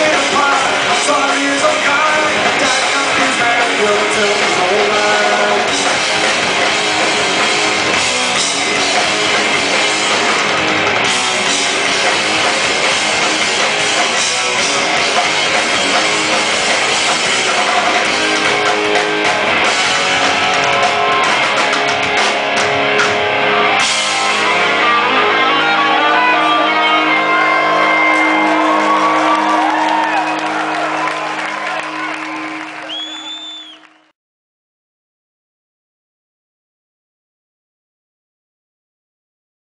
Yeah.